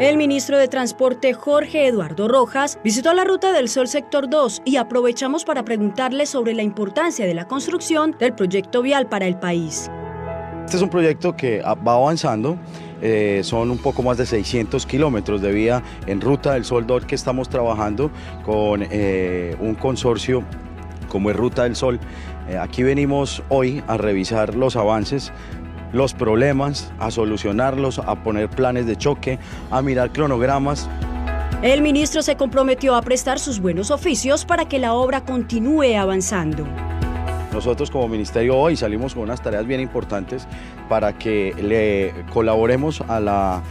El ministro de Transporte Jorge Eduardo Rojas visitó la Ruta del Sol Sector 2 y aprovechamos para preguntarle sobre la importancia de la construcción del proyecto vial para el país. Este es un proyecto que va avanzando, eh, son un poco más de 600 kilómetros de vía en Ruta del Sol 2 que estamos trabajando con eh, un consorcio como es Ruta del Sol. Eh, aquí venimos hoy a revisar los avances los problemas, a solucionarlos, a poner planes de choque, a mirar cronogramas. El ministro se comprometió a prestar sus buenos oficios para que la obra continúe avanzando. Nosotros como ministerio hoy salimos con unas tareas bien importantes para que le colaboremos al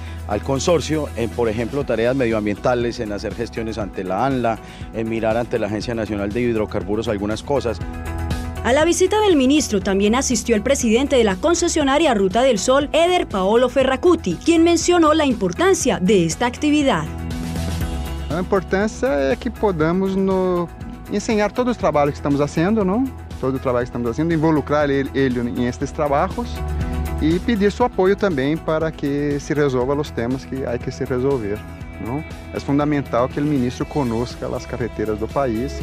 consorcio en, por ejemplo, tareas medioambientales, en hacer gestiones ante la ANLA, en mirar ante la Agencia Nacional de Hidrocarburos algunas cosas. A la visita del ministro también asistió el presidente de la concesionaria Ruta del Sol, Eder Paolo Ferracuti, quien mencionó la importancia de esta actividad. La importancia es que podamos no, enseñar todo el trabajo que estamos haciendo, ¿no? todo el trabajo que estamos haciendo, involucrar él, en estos trabajos y pedir su apoyo también para que se resuelvan los temas que hay que se resolver. ¿no? Es fundamental que el ministro conozca las carreteras del país.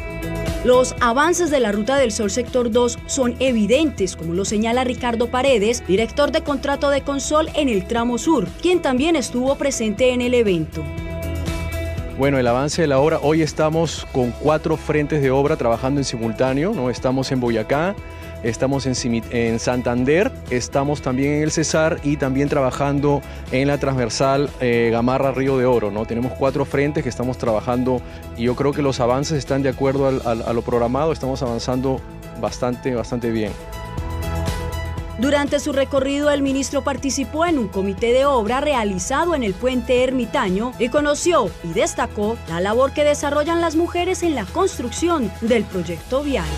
Los avances de la Ruta del Sol Sector 2 son evidentes, como lo señala Ricardo Paredes, director de contrato de Consol en el tramo sur, quien también estuvo presente en el evento. Bueno, el avance de la obra, hoy estamos con cuatro frentes de obra trabajando en simultáneo, ¿no? Estamos en Boyacá, estamos en, Santander, estamos también en el Cesar y también trabajando en la transversal eh, Gamarra Río de Oro. ¿no? Tenemos cuatro frentes que estamos trabajando y yo creo que los avances están de acuerdo a lo programado, estamos avanzando bastante, bastante bien. Durante su recorrido, el ministro participó en un comité de obra realizado en el puente ermitaño y conoció y destacó la labor que desarrollan las mujeres en la construcción del proyecto vial.